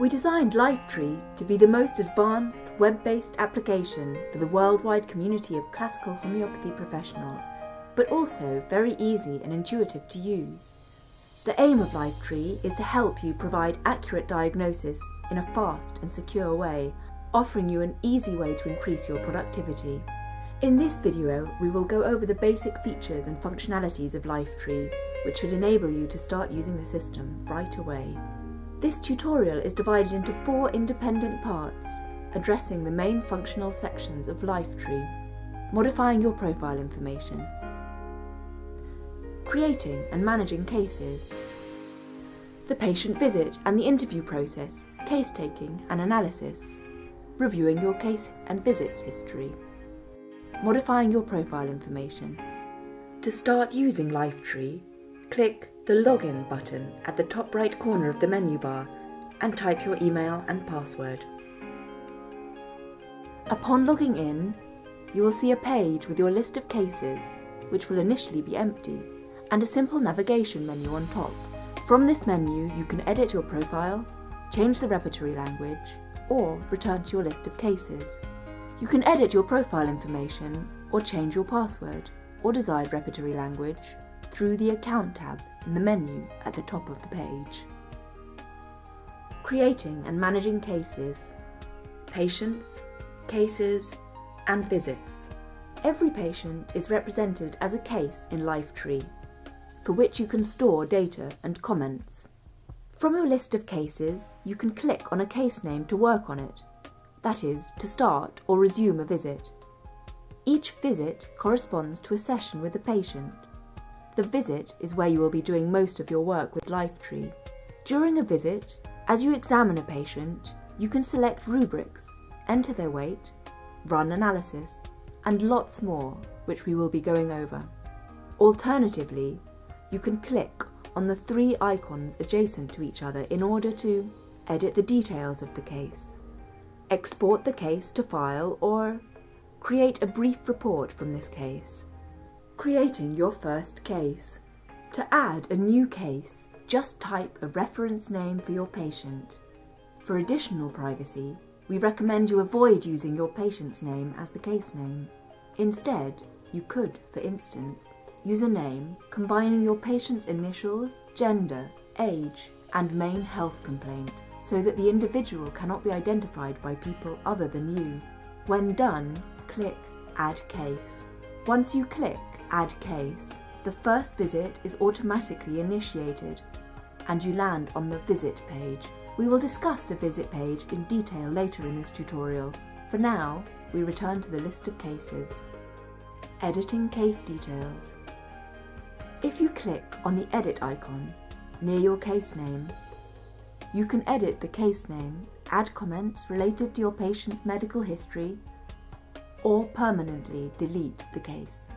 We designed LifeTree to be the most advanced web-based application for the worldwide community of classical homeopathy professionals, but also very easy and intuitive to use. The aim of LifeTree is to help you provide accurate diagnosis in a fast and secure way, offering you an easy way to increase your productivity. In this video, we will go over the basic features and functionalities of LifeTree, which should enable you to start using the system right away. This tutorial is divided into four independent parts, addressing the main functional sections of LifeTree. Modifying your profile information, creating and managing cases, the patient visit and the interview process, case taking and analysis, reviewing your case and visits history, modifying your profile information. To start using LifeTree, click the Login button at the top right corner of the menu bar and type your email and password. Upon logging in, you will see a page with your list of cases, which will initially be empty, and a simple navigation menu on top. From this menu, you can edit your profile, change the repertory language, or return to your list of cases. You can edit your profile information, or change your password, or desired repertory language through the Account tab in the menu at the top of the page. Creating and managing cases, patients, cases, and visits. Every patient is represented as a case in LifeTree, for which you can store data and comments. From your list of cases, you can click on a case name to work on it, that is, to start or resume a visit. Each visit corresponds to a session with the patient. The visit is where you will be doing most of your work with LifeTree. During a visit, as you examine a patient, you can select rubrics, enter their weight, run analysis, and lots more, which we will be going over. Alternatively, you can click on the three icons adjacent to each other in order to edit the details of the case, export the case to file, or create a brief report from this case. Creating your first case. To add a new case, just type a reference name for your patient. For additional privacy, we recommend you avoid using your patient's name as the case name. Instead, you could, for instance, use a name combining your patient's initials, gender, age, and main health complaint so that the individual cannot be identified by people other than you. When done, click Add Case. Once you click Add Case, the first visit is automatically initiated and you land on the Visit page. We will discuss the Visit page in detail later in this tutorial. For now, we return to the list of cases. Editing case details. If you click on the Edit icon near your case name, you can edit the case name, add comments related to your patient's medical history, or permanently delete the case.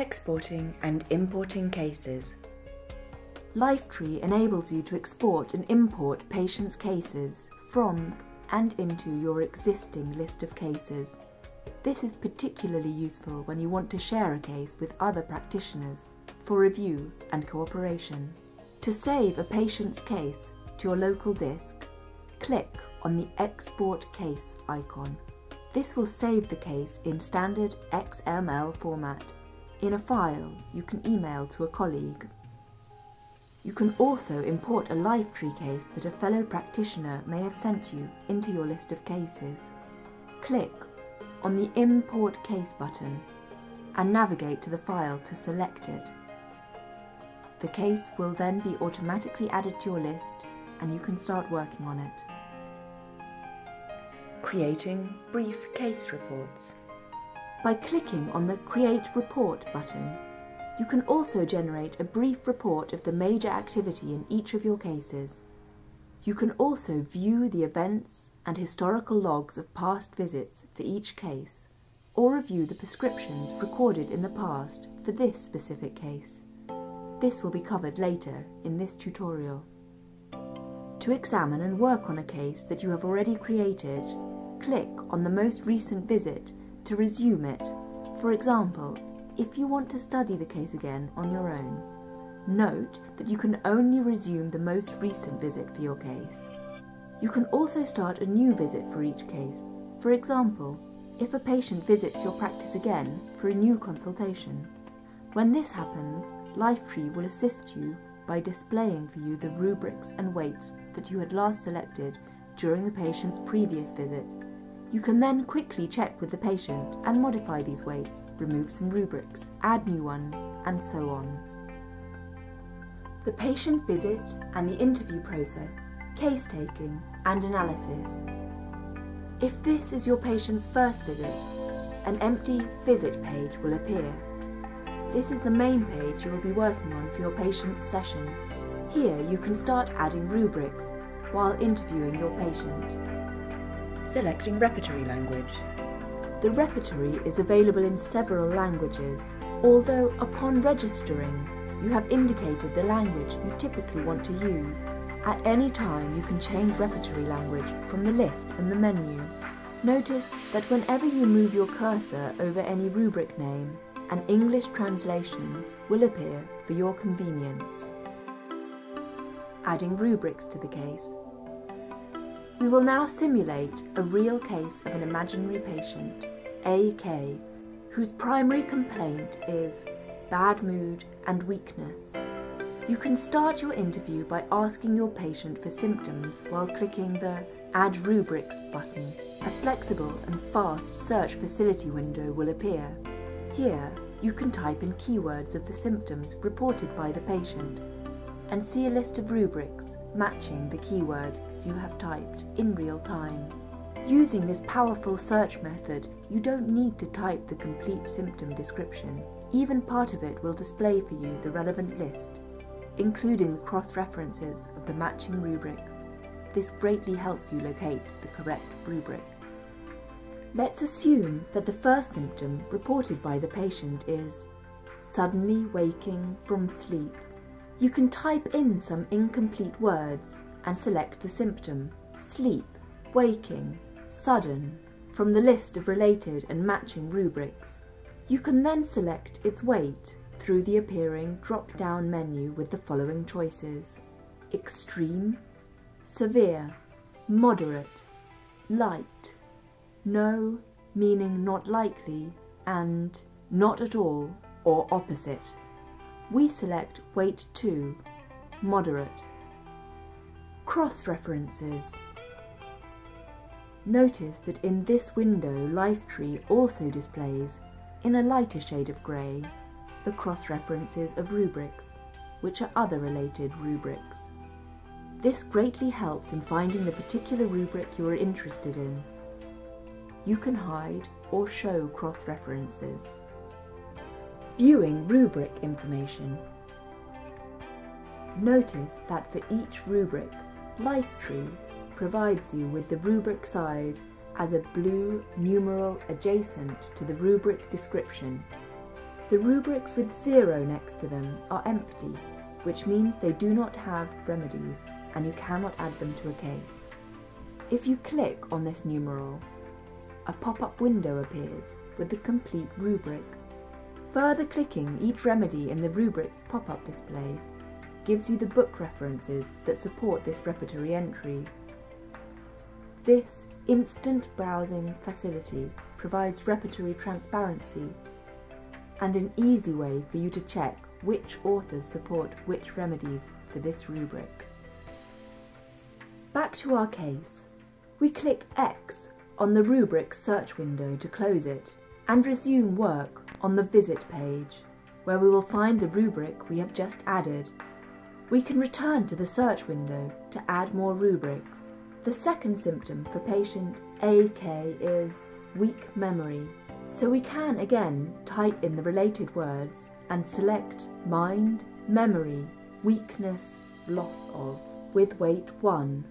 Exporting and importing cases. LifeTree enables you to export and import patients' cases from and into your existing list of cases. This is particularly useful when you want to share a case with other practitioners for review and cooperation. To save a patient's case to your local disk, click on the Export Case icon. This will save the case in standard XML format in a file you can email to a colleague. You can also import a LifeTree case that a fellow practitioner may have sent you into your list of cases. Click on the Import Case button and navigate to the file to select it. The case will then be automatically added to your list and you can start working on it. Creating brief case reports. By clicking on the Create Report button, you can also generate a brief report of the major activity in each of your cases. You can also view the events and historical logs of past visits for each case, or review the prescriptions recorded in the past for this specific case. This will be covered later in this tutorial. To examine and work on a case that you have already created, click on the most recent visit to resume it. For example, if you want to study the case again on your own. Note that you can only resume the most recent visit for your case. You can also start a new visit for each case. For example, if a patient visits your practice again for a new consultation. When this happens, LifeTree will assist you by displaying for you the rubrics and weights that you had last selected during the patient's previous visit. You can then quickly check with the patient and modify these weights, remove some rubrics, add new ones, and so on. The patient visit and the interview process, case taking, and analysis. If this is your patient's first visit, an empty visit page will appear. This is the main page you will be working on for your patient's session. Here you can start adding rubrics while interviewing your patient. Selecting repertory language. The repertory is available in several languages, although upon registering, you have indicated the language you typically want to use. At any time you can change repertory language from the list in the menu. Notice that whenever you move your cursor over any rubric name, an English translation will appear for your convenience. Adding rubrics to the case. We will now simulate a real case of an imaginary patient, AK, whose primary complaint is bad mood and weakness. You can start your interview by asking your patient for symptoms while clicking the Add Rubrics button. A flexible and fast search facility window will appear. Here, you can type in keywords of the symptoms reported by the patient and see a list of rubrics matching the keywords you have typed in real time. Using this powerful search method, you don't need to type the complete symptom description. Even part of it will display for you the relevant list including the cross-references of the matching rubrics. This greatly helps you locate the correct rubric. Let's assume that the first symptom reported by the patient is suddenly waking from sleep. You can type in some incomplete words and select the symptom sleep, waking, sudden from the list of related and matching rubrics. You can then select its weight through the appearing drop-down menu with the following choices. Extreme, Severe, Moderate, Light, No, meaning not likely, and Not at all, or opposite. We select Weight 2, Moderate. Cross-references. Notice that in this window LifeTree also displays, in a lighter shade of grey, the cross-references of rubrics, which are other related rubrics. This greatly helps in finding the particular rubric you are interested in. You can hide or show cross-references. Viewing rubric information. Notice that for each rubric, LifeTree provides you with the rubric size as a blue numeral adjacent to the rubric description the rubrics with zero next to them are empty, which means they do not have remedies and you cannot add them to a case. If you click on this numeral, a pop-up window appears with the complete rubric. Further clicking each remedy in the rubric pop-up display gives you the book references that support this repertory entry. This instant browsing facility provides repertory transparency and an easy way for you to check which authors support which remedies for this rubric. Back to our case. We click X on the rubric search window to close it and resume work on the visit page where we will find the rubric we have just added. We can return to the search window to add more rubrics. The second symptom for patient AK is weak memory so we can again type in the related words and select mind, memory, weakness, loss of with weight 1.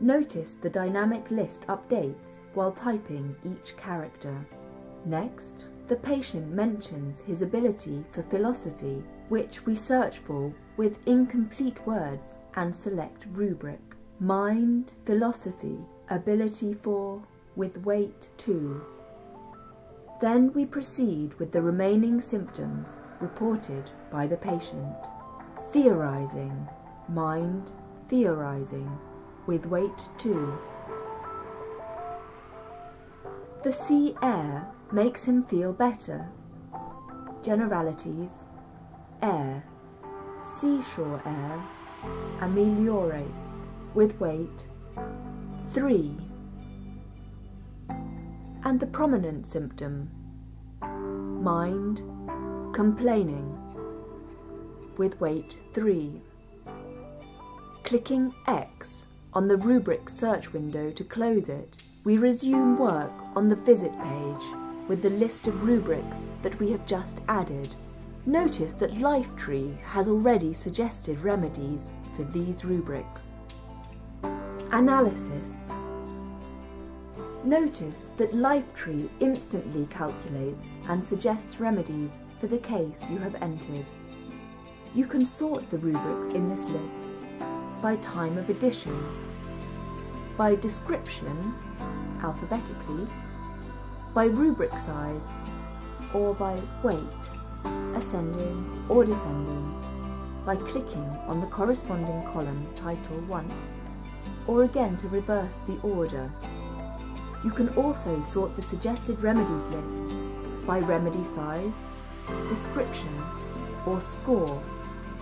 Notice the dynamic list updates while typing each character. Next, the patient mentions his ability for philosophy, which we search for with incomplete words and select rubric. Mind, philosophy, ability for, with weight 2. Then we proceed with the remaining symptoms reported by the patient. Theorizing, mind theorizing, with weight 2. The sea air makes him feel better. Generalities air, seashore air, ameliorates with weight 3. And the prominent symptom mind, complaining with weight 3. Clicking X on the rubric search window to close it, we resume work on the visit page with the list of rubrics that we have just added. Notice that Lifetree has already suggested remedies for these rubrics. Analysis Notice that Lifetree instantly calculates and suggests remedies for the case you have entered. You can sort the rubrics in this list by time of addition, by description, alphabetically, by rubric size, or by weight, ascending or descending, by clicking on the corresponding column title once, or again to reverse the order. You can also sort the suggested remedies list by remedy size, description, or score,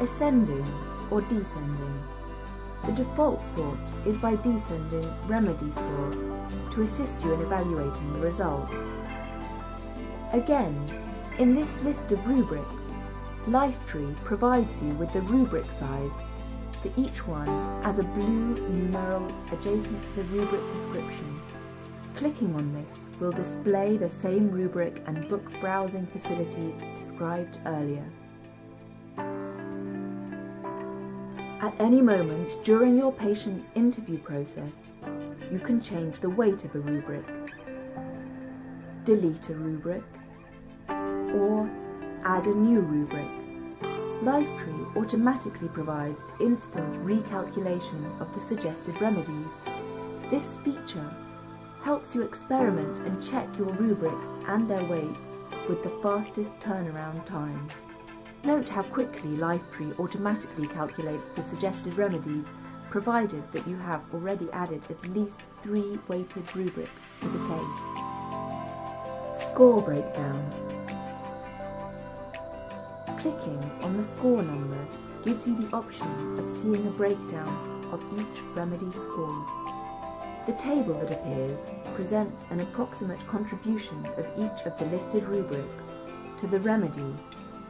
ascending or descending. The default sort is by descending remedy score to assist you in evaluating the results. Again, in this list of rubrics, Lifetree provides you with the rubric size for each one as a blue numeral adjacent to the rubric description. Clicking on this will display the same rubric and book browsing facilities described earlier. At any moment during your patient's interview process, you can change the weight of a rubric, delete a rubric, or add a new rubric. Lifetree automatically provides instant recalculation of the suggested remedies. This feature helps you experiment and check your rubrics and their weights with the fastest turnaround time. Note how quickly Lifetree automatically calculates the suggested remedies provided that you have already added at least three weighted rubrics to the case. Score breakdown. Clicking on the score number gives you the option of seeing a breakdown of each remedy score. The table that appears presents an approximate contribution of each of the listed rubrics to the remedy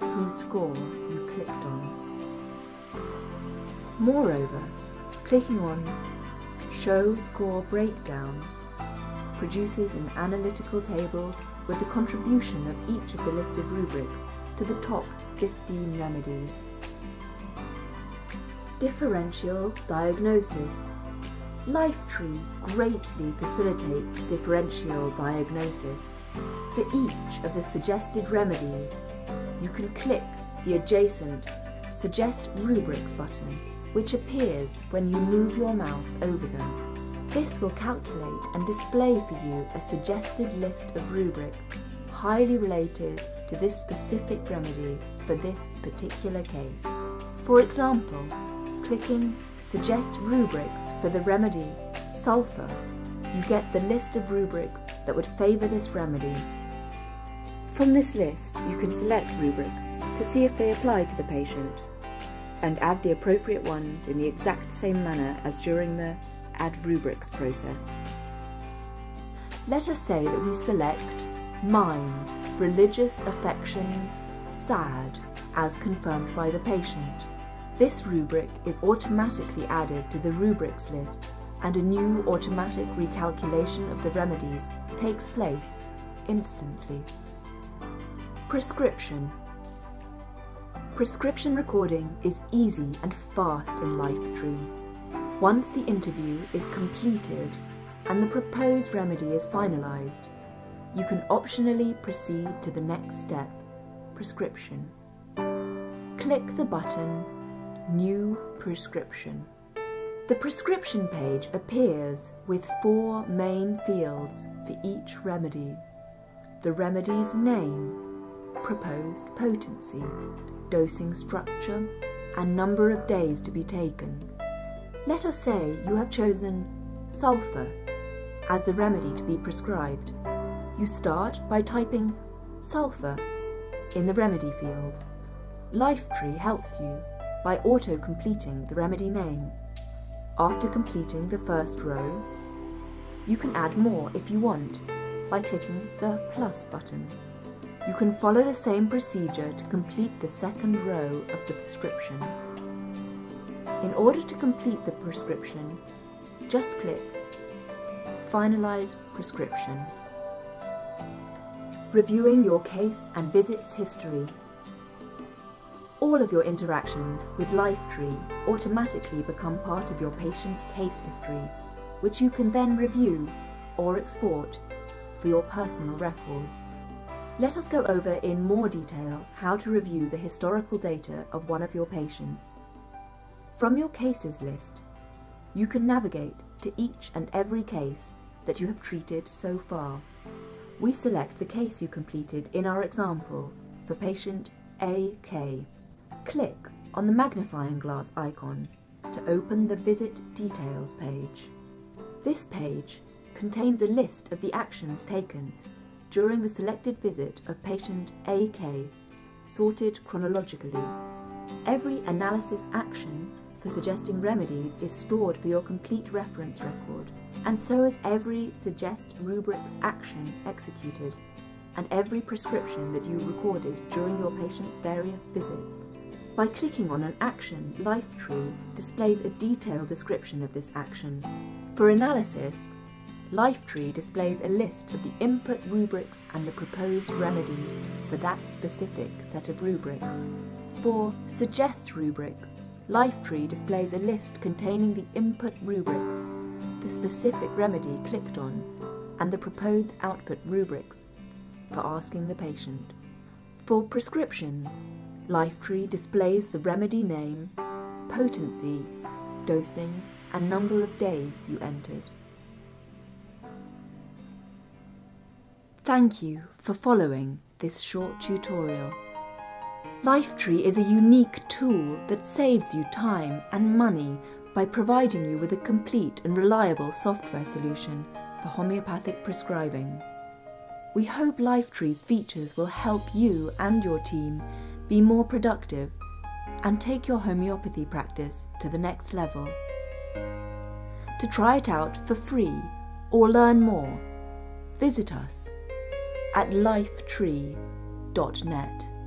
whose score you clicked on. Moreover, clicking on Show Score Breakdown produces an analytical table with the contribution of each of the listed rubrics to the top 15 remedies. Differential diagnosis. Lifetree greatly facilitates differential diagnosis. For each of the suggested remedies, you can click the adjacent Suggest Rubrics button, which appears when you move your mouse over them. This will calculate and display for you a suggested list of rubrics highly related to this specific remedy for this particular case. For example, clicking Suggest Rubrics for the remedy Sulfur, you get the list of rubrics that would favour this remedy from this list, you can select rubrics to see if they apply to the patient and add the appropriate ones in the exact same manner as during the Add Rubrics process. Let us say that we select Mind, Religious Affections, Sad, as confirmed by the patient. This rubric is automatically added to the rubrics list and a new automatic recalculation of the remedies takes place instantly. Prescription Prescription recording is easy and fast in Lifetree. Once the interview is completed and the proposed remedy is finalised, you can optionally proceed to the next step, prescription. Click the button New Prescription. The prescription page appears with four main fields for each remedy. The remedy's name, proposed potency, dosing structure, and number of days to be taken. Let us say you have chosen sulphur as the remedy to be prescribed. You start by typing sulphur in the remedy field. Lifetree helps you by auto-completing the remedy name. After completing the first row, you can add more if you want by clicking the plus button. You can follow the same procedure to complete the second row of the prescription. In order to complete the prescription, just click Finalize Prescription. Reviewing your case and visits history. All of your interactions with Lifetree automatically become part of your patient's case history, which you can then review or export for your personal records. Let us go over in more detail how to review the historical data of one of your patients. From your cases list, you can navigate to each and every case that you have treated so far we select the case you completed in our example for patient AK. Click on the magnifying glass icon to open the Visit Details page. This page contains a list of the actions taken during the selected visit of patient AK, sorted chronologically. Every analysis action for suggesting remedies is stored for your complete reference record, and so is every Suggest Rubrics action executed, and every prescription that you recorded during your patient's various visits. By clicking on an action, Lifetree displays a detailed description of this action. For analysis, Lifetree displays a list of the input rubrics and the proposed remedies for that specific set of rubrics. For Suggest rubrics, Lifetree displays a list containing the input rubrics, the specific remedy clicked on, and the proposed output rubrics for asking the patient. For prescriptions, Lifetree displays the remedy name, potency, dosing, and number of days you entered. Thank you for following this short tutorial. Lifetree is a unique tool that saves you time and money by providing you with a complete and reliable software solution for homeopathic prescribing. We hope Lifetree's features will help you and your team be more productive and take your homeopathy practice to the next level. To try it out for free or learn more, visit us at lifetree.net.